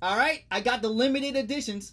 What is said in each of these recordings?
All right, I got the limited editions.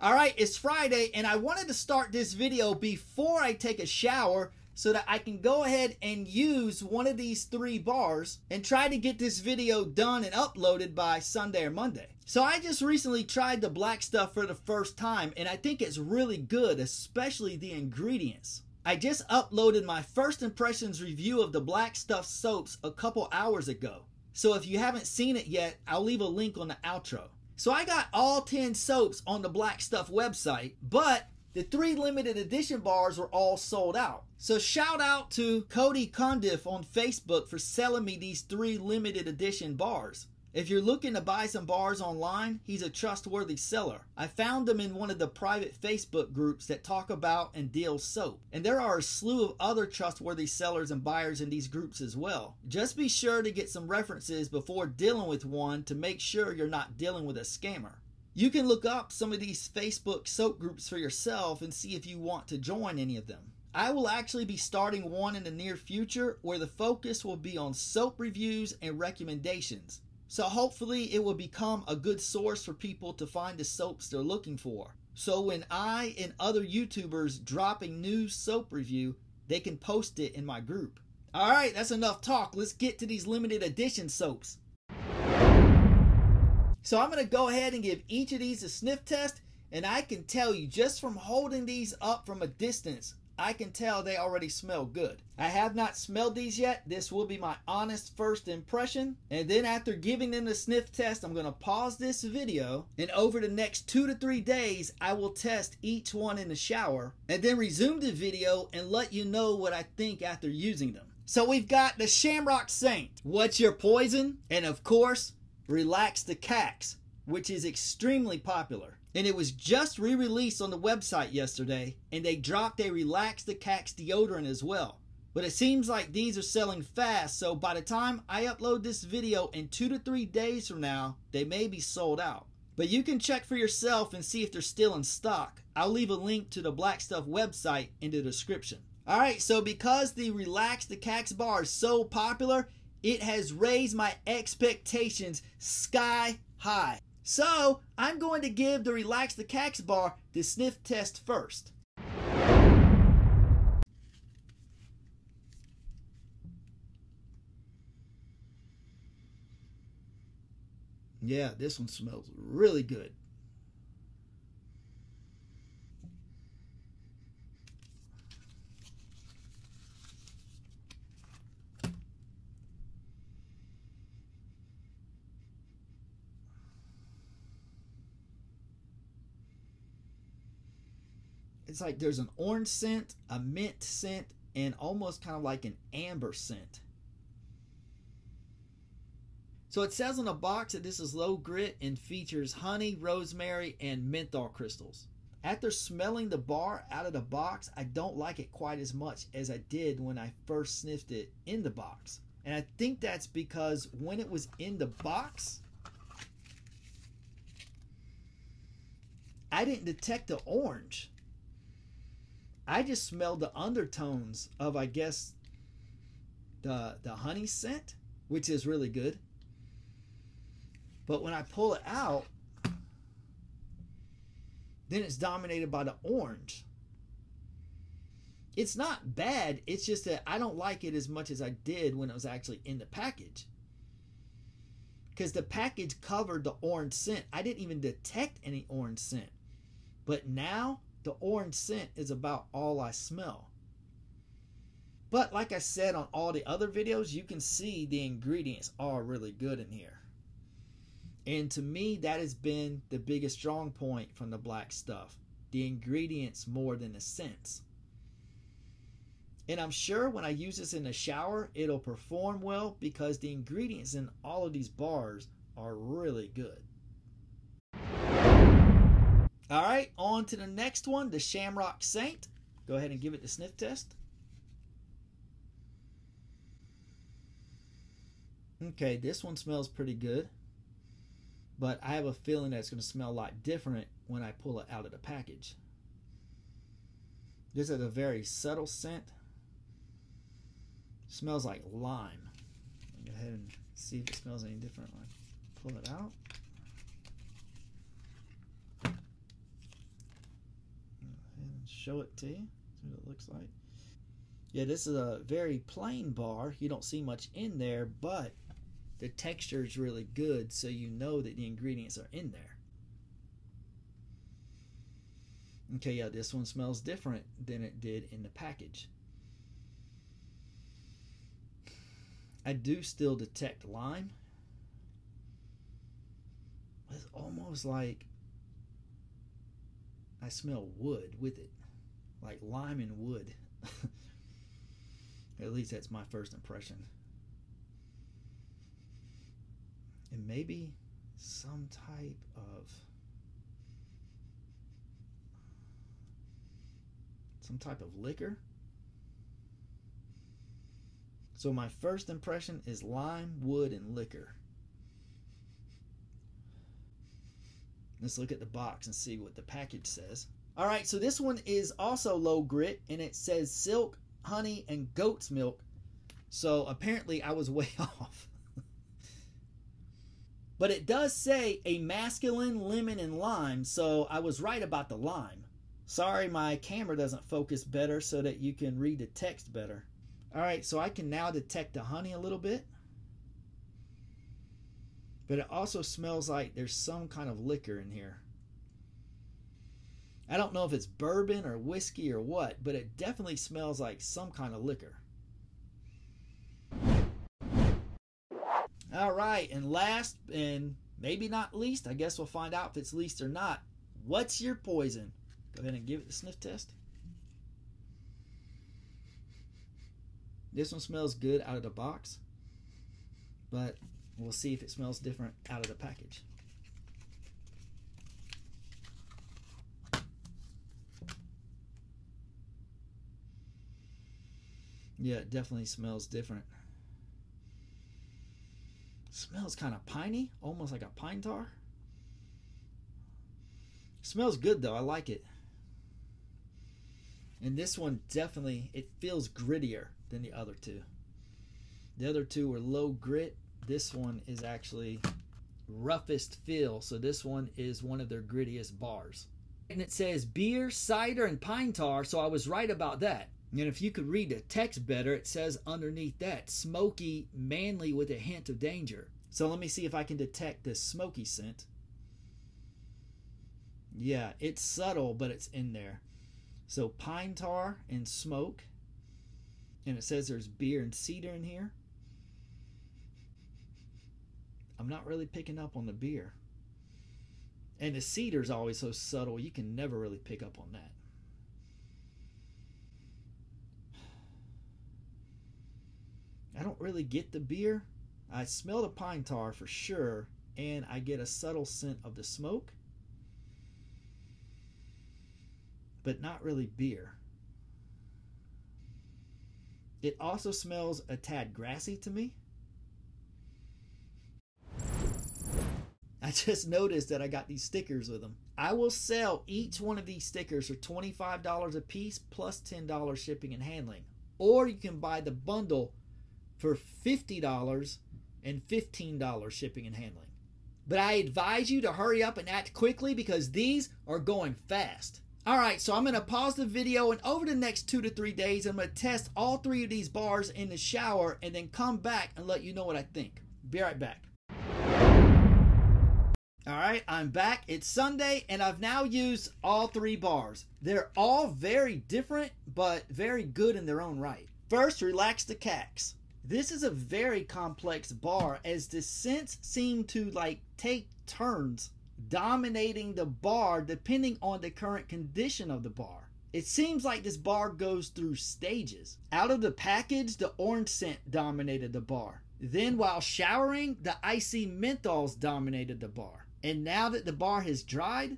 All right, it's Friday and I wanted to start this video before I take a shower so that I can go ahead and use one of these three bars and try to get this video done and uploaded by Sunday or Monday. So I just recently tried the black stuff for the first time and I think it's really good, especially the ingredients. I just uploaded my first impressions review of the black stuff soaps a couple hours ago. So if you haven't seen it yet, I'll leave a link on the outro. So I got all 10 soaps on the black stuff website, but the three limited edition bars were all sold out. So shout out to Cody Condiff on Facebook for selling me these three limited edition bars. If you're looking to buy some bars online, he's a trustworthy seller. I found him in one of the private Facebook groups that talk about and deal soap. And there are a slew of other trustworthy sellers and buyers in these groups as well. Just be sure to get some references before dealing with one to make sure you're not dealing with a scammer. You can look up some of these Facebook soap groups for yourself and see if you want to join any of them. I will actually be starting one in the near future where the focus will be on soap reviews and recommendations. So hopefully it will become a good source for people to find the soaps they're looking for. So when I and other YouTubers drop a new soap review, they can post it in my group. Alright, that's enough talk. Let's get to these limited edition soaps. So I'm going to go ahead and give each of these a sniff test. And I can tell you just from holding these up from a distance, I can tell they already smell good. I have not smelled these yet. This will be my honest first impression. And then after giving them the sniff test, I'm going to pause this video. And over the next two to three days, I will test each one in the shower. And then resume the video and let you know what I think after using them. So we've got the Shamrock Saint. What's your poison? And of course, Relax the Cacks, which is extremely popular. And it was just re released on the website yesterday, and they dropped a Relax the Cacks deodorant as well. But it seems like these are selling fast, so by the time I upload this video in two to three days from now, they may be sold out. But you can check for yourself and see if they're still in stock. I'll leave a link to the Black Stuff website in the description. Alright, so because the Relax the Cacks bar is so popular, it has raised my expectations sky high. So, I'm going to give the Relax the Cacks bar the sniff test first. Yeah, this one smells really good. It's like there's an orange scent, a mint scent, and almost kind of like an amber scent. So it says on the box that this is low grit and features honey, rosemary, and menthol crystals. After smelling the bar out of the box, I don't like it quite as much as I did when I first sniffed it in the box. And I think that's because when it was in the box, I didn't detect the orange. I just smelled the undertones of, I guess, the the honey scent, which is really good. But when I pull it out, then it's dominated by the orange. It's not bad. It's just that I don't like it as much as I did when it was actually in the package. Because the package covered the orange scent. I didn't even detect any orange scent. But now the orange scent is about all I smell. But like I said on all the other videos, you can see the ingredients are really good in here. And to me, that has been the biggest strong point from the black stuff. The ingredients more than the scents. And I'm sure when I use this in the shower, it'll perform well because the ingredients in all of these bars are really good. All right, on to the next one, the Shamrock Saint. Go ahead and give it the sniff test. Okay, this one smells pretty good. But I have a feeling that it's going to smell a lot different when I pull it out of the package. This is a very subtle scent. Smells like lime. Go ahead and see if it smells any different. pull it out. And show it to you. See what it looks like. Yeah, this is a very plain bar. You don't see much in there, but the texture is really good, so you know that the ingredients are in there. Okay, yeah, this one smells different than it did in the package. I do still detect lime. It's almost like I smell wood with it, like lime and wood. At least that's my first impression. And maybe some type of some type of liquor. So my first impression is lime, wood, and liquor. Let's look at the box and see what the package says. All right, so this one is also low grit and it says silk, honey, and goat's milk. So apparently I was way off. but it does say a masculine lemon and lime, so I was right about the lime. Sorry, my camera doesn't focus better so that you can read the text better. All right, so I can now detect the honey a little bit. But it also smells like there's some kind of liquor in here. I don't know if it's bourbon or whiskey or what, but it definitely smells like some kind of liquor. All right, and last and maybe not least, I guess we'll find out if it's least or not. What's your poison? Go ahead and give it the sniff test. This one smells good out of the box, but we'll see if it smells different out of the package. Yeah, it definitely smells different. Smells kind of piney, almost like a pine tar. Smells good though. I like it. And this one definitely it feels grittier than the other two. The other two were low grit. This one is actually roughest feel. So this one is one of their grittiest bars. And it says beer, cider, and pine tar. So I was right about that. And if you could read the text better, it says underneath that smoky, manly with a hint of danger. So let me see if I can detect this smoky scent. Yeah, it's subtle, but it's in there. So pine tar and smoke. And it says there's beer and cedar in here. I'm not really picking up on the beer. And the cedar's always so subtle, you can never really pick up on that. I don't really get the beer. I smell the pine tar for sure, and I get a subtle scent of the smoke, but not really beer. It also smells a tad grassy to me. I just noticed that I got these stickers with them. I will sell each one of these stickers for $25 a piece plus $10 shipping and handling. Or you can buy the bundle for $50 and $15 shipping and handling. But I advise you to hurry up and act quickly because these are going fast. All right, so I'm going to pause the video and over the next two to three days, I'm going to test all three of these bars in the shower and then come back and let you know what I think. Be right back. All right, I'm back. It's Sunday and I've now used all three bars. They're all very different, but very good in their own right. First, relax the cacks. This is a very complex bar as the scents seem to like take turns dominating the bar depending on the current condition of the bar. It seems like this bar goes through stages. Out of the package, the orange scent dominated the bar. Then, while showering, the icy menthols dominated the bar. And now that the bar has dried,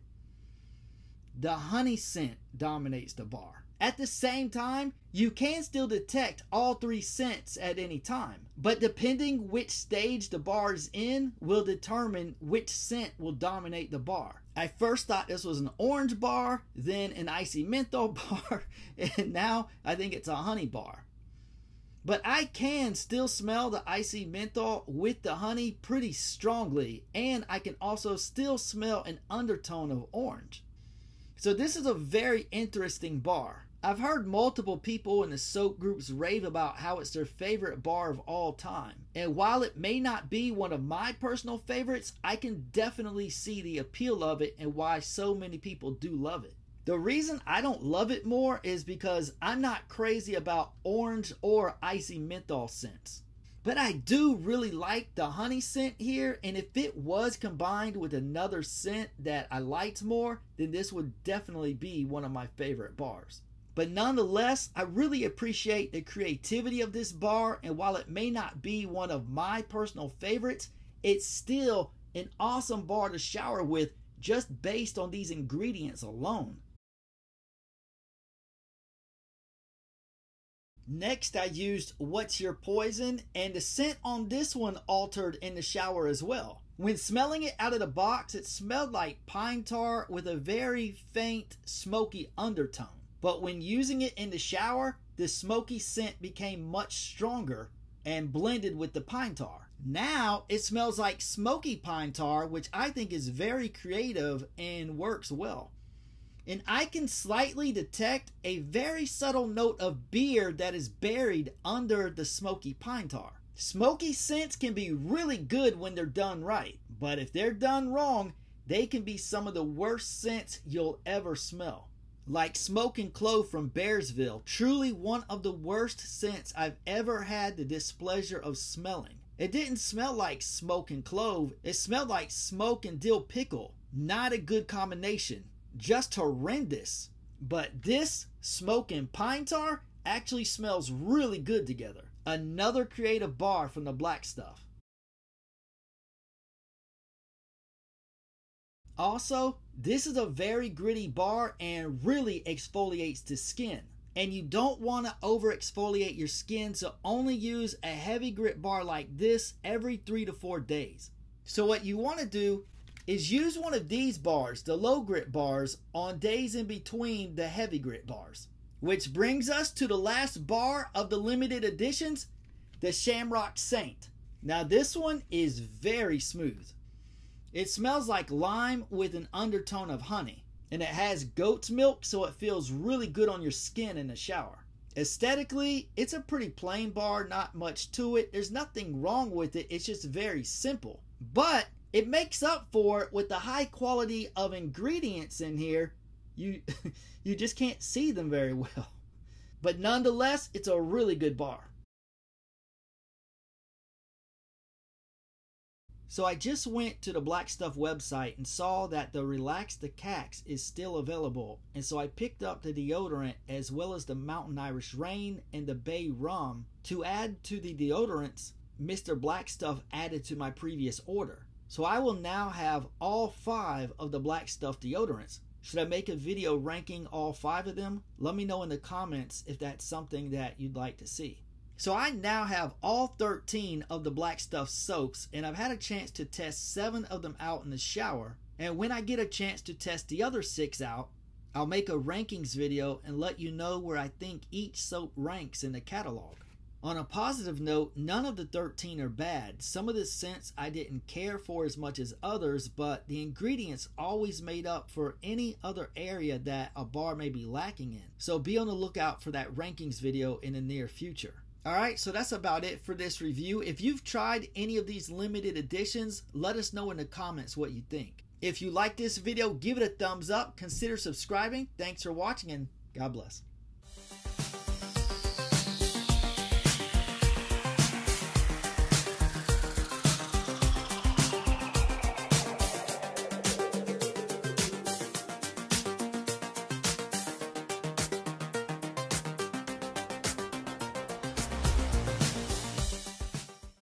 the honey scent dominates the bar. At the same time, you can still detect all three scents at any time, but depending which stage the bar is in will determine which scent will dominate the bar. I first thought this was an orange bar, then an icy menthol bar, and now I think it's a honey bar. But I can still smell the icy menthol with the honey pretty strongly, and I can also still smell an undertone of orange. So this is a very interesting bar. I've heard multiple people in the soap groups rave about how it's their favorite bar of all time. And while it may not be one of my personal favorites, I can definitely see the appeal of it and why so many people do love it. The reason I don't love it more is because I'm not crazy about orange or icy menthol scents. But I do really like the honey scent here, and if it was combined with another scent that I liked more, then this would definitely be one of my favorite bars. But nonetheless, I really appreciate the creativity of this bar, and while it may not be one of my personal favorites, it's still an awesome bar to shower with just based on these ingredients alone. Next, I used What's Your Poison, and the scent on this one altered in the shower as well. When smelling it out of the box, it smelled like pine tar with a very faint, smoky undertone. But when using it in the shower, the smoky scent became much stronger and blended with the pine tar. Now it smells like smoky pine tar, which I think is very creative and works well and I can slightly detect a very subtle note of beer that is buried under the smoky pine tar. Smoky scents can be really good when they're done right, but if they're done wrong, they can be some of the worst scents you'll ever smell. Like smoke and clove from Bearsville, truly one of the worst scents I've ever had the displeasure of smelling. It didn't smell like smoke and clove, it smelled like smoke and dill pickle. Not a good combination just horrendous. But this smoke and pine tar actually smells really good together. Another creative bar from the black stuff. Also, this is a very gritty bar and really exfoliates the skin. And you don't want to over exfoliate your skin, so only use a heavy grit bar like this every three to four days. So, what you want to do is use one of these bars, the low grit bars, on days in between the heavy grit bars. Which brings us to the last bar of the limited editions, the Shamrock Saint. Now, this one is very smooth. It smells like lime with an undertone of honey, and it has goat's milk, so it feels really good on your skin in the shower. Aesthetically, it's a pretty plain bar, not much to it. There's nothing wrong with it, it's just very simple. But it makes up for it with the high quality of ingredients in here. You you just can't see them very well. But nonetheless, it's a really good bar. So I just went to the Black Stuff website and saw that the Relax the Cacks is still available. And so I picked up the deodorant as well as the Mountain Irish Rain and the Bay Rum to add to the deodorants Mr. Black Stuff added to my previous order. So I will now have all five of the black stuff deodorants. Should I make a video ranking all five of them? Let me know in the comments if that's something that you'd like to see. So I now have all 13 of the black stuff soaps and I've had a chance to test seven of them out in the shower. And when I get a chance to test the other six out, I'll make a rankings video and let you know where I think each soap ranks in the catalog. On a positive note, none of the 13 are bad. Some of the scents I didn't care for as much as others, but the ingredients always made up for any other area that a bar may be lacking in. So be on the lookout for that rankings video in the near future. Alright, so that's about it for this review. If you've tried any of these limited editions, let us know in the comments what you think. If you like this video, give it a thumbs up, consider subscribing. Thanks for watching and God bless.